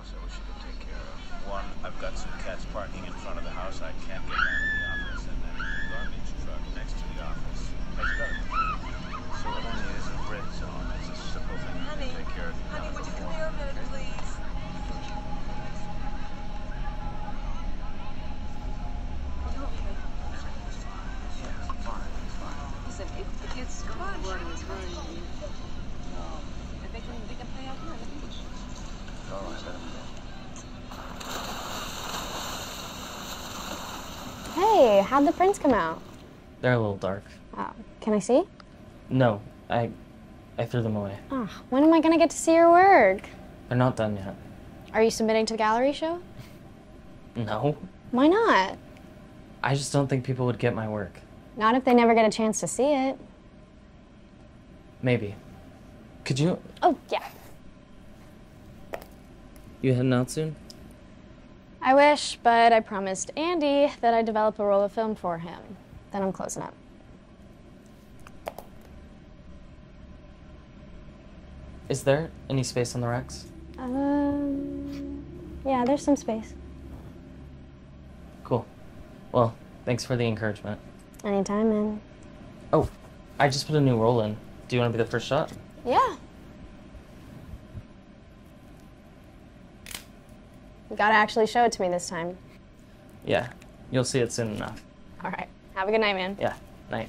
We should go take care of. One, I've got some cats parking in front of the house. I can't get down to the office, and then the garbage truck next to the office has got it. So it only is a red zone. It's a simple thing to Honey, take care of. honey, down at would the you come corner, here a minute, okay? please? Are you okay? Yeah, I'm fine. I'm fine. Listen, if the kids come on, run is running. And they can they can play out here on the beach. All right, let him go. Hey, how'd the prints come out? They're a little dark. Oh, can I see? No, I I threw them away. Oh, when am I gonna get to see your work? They're not done yet. Are you submitting to the gallery show? No. Why not? I just don't think people would get my work. Not if they never get a chance to see it. Maybe. Could you Oh, yeah. you heading out soon? I wish, but I promised Andy that I'd develop a roll of film for him. Then I'm closing up. Is there any space on the racks? Um, yeah, there's some space. Cool. Well, thanks for the encouragement. Anytime, man. Oh, I just put a new roll in. Do you want to be the first shot? Yeah. You gotta actually show it to me this time. Yeah. You'll see it soon enough. All right. Have a good night, man. Yeah. Night.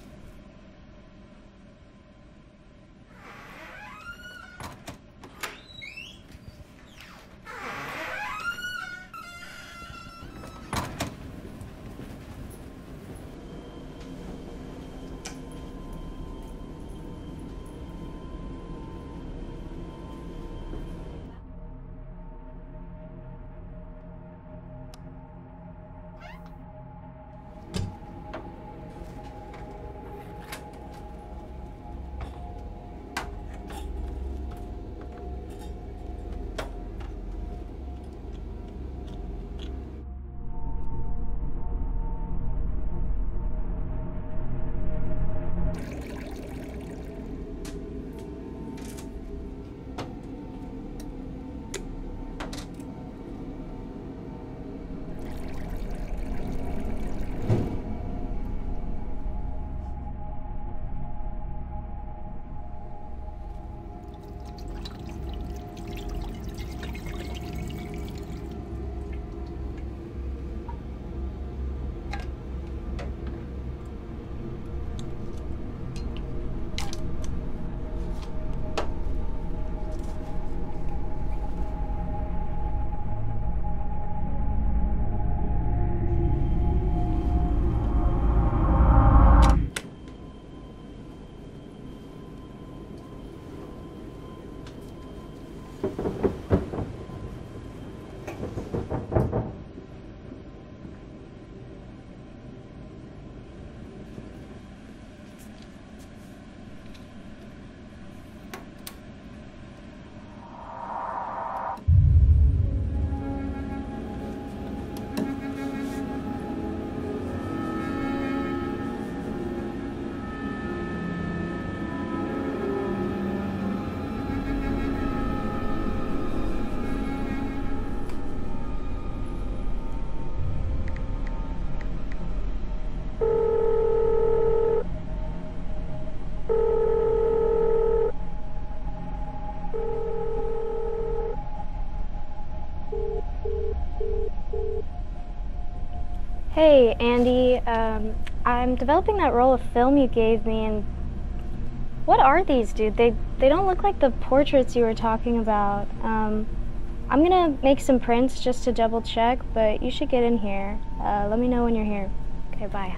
Hey, Andy. Um, I'm developing that roll of film you gave me, and what are these, dude? They they don't look like the portraits you were talking about. Um, I'm gonna make some prints just to double check, but you should get in here. Uh, let me know when you're here. Okay, bye.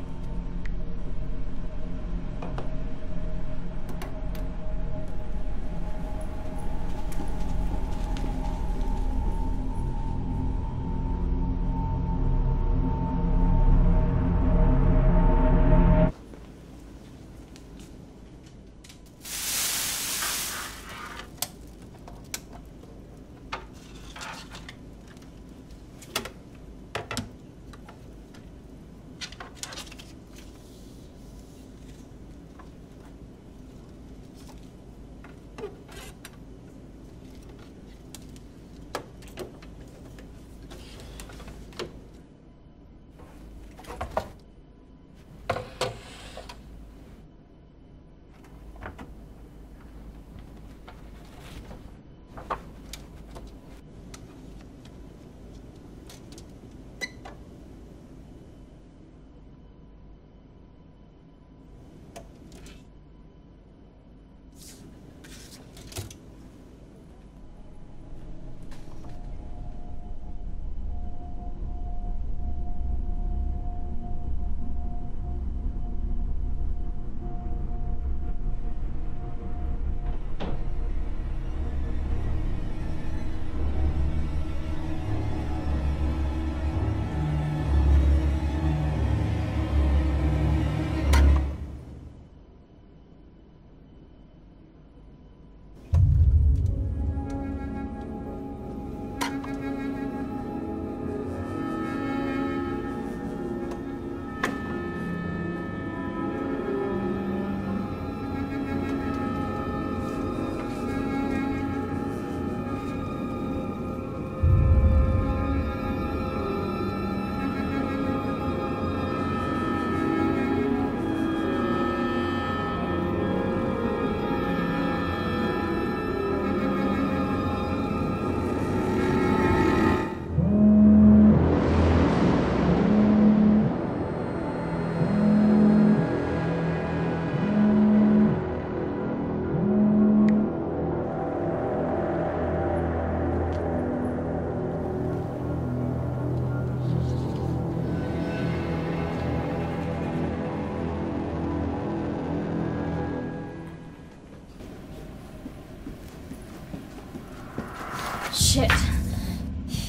Shit.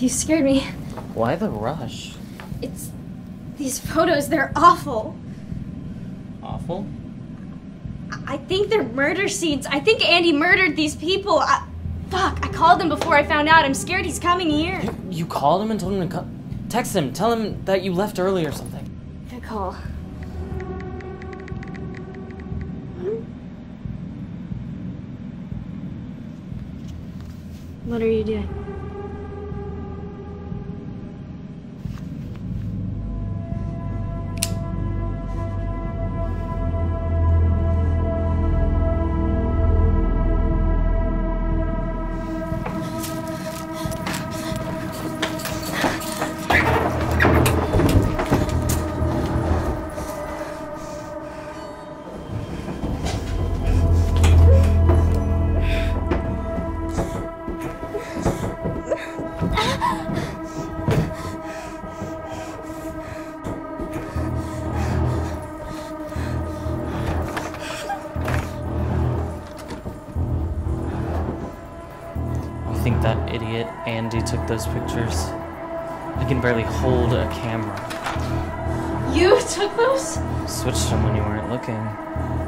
You scared me. Why the rush? It's. These photos, they're awful. Awful? I think they're murder scenes. I think Andy murdered these people. I, fuck, I called him before I found out. I'm scared he's coming here. You called him and told him to come. Text him. Tell him that you left early or something. Good call. What are you doing? That idiot Andy took those pictures? I can barely hold a camera. You took those? Switched them when you weren't looking.